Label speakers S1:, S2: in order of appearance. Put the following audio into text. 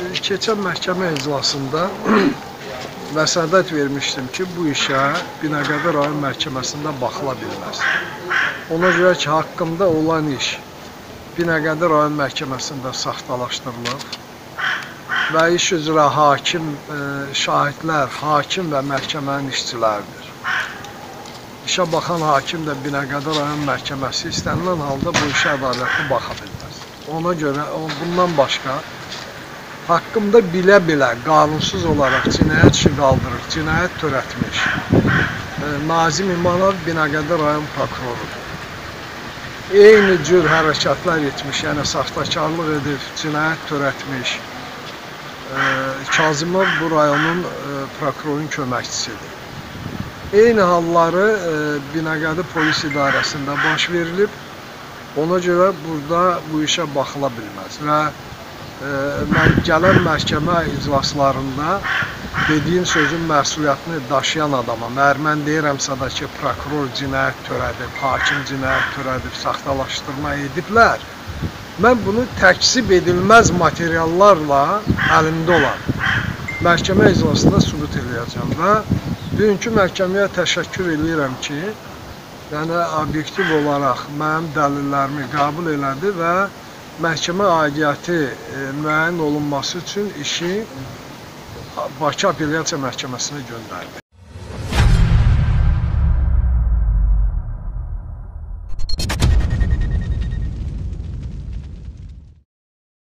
S1: keçən məhkəmə iclasında vəsatət vermişdim ki, bu işə Binəqədi rayon məhkəməsində baxıla bilməz. Ona görə ki, haqqımda olan iş Binəqədi rayon məhkəməsində saxtalaşdırılıb və iş üzrə hakim, e, şahidlər, hakim və məhkəmənin işçiləridir. İşə baxan hakim də Binəqədi rayon məhkəməsi istənilən halda bu işə ədalətli baxa bilməz. Ona görə bundan başqa haqqımda bilə-bilə qanunsuz olaraq cinayət işi qaldırıb, cinayət törətmiş e, Nazim İmanov Binəqədi rayon prokurorudur. Eyni cür hərəkətlər etmiş, yəni saxtakarlıq edib, cinayət törətmiş. E, Kazımov bu rayonun e, prokurorun köməkçisidir. Eyni halları Binəqədi polis idarəsində baş verilib. Ona görə burada bu işə baxıla bilməz və gələn məhkəmə iclaslarında dediyin sözün məsuliyyətini daşıyan adama, məgər mən deyirəmsə də ki, prokuror cinayət törədib, hakim cinayət törədib, saxtalaşdırma ediblər. Mən bunu təkzib edilməz materiallarla əlimdə olan məhkəmə iclasında sübut edəcəm və bugünkü məhkəməyə təşəkkür edirəm ki, yəni obyektiv olaraq mənim dəlillərimi qəbul elədi və məhkəmə aidiyyəti e, müəyyən olunması üçün işi Bakı Apellyasiya Məhkəməsinə göndərdi.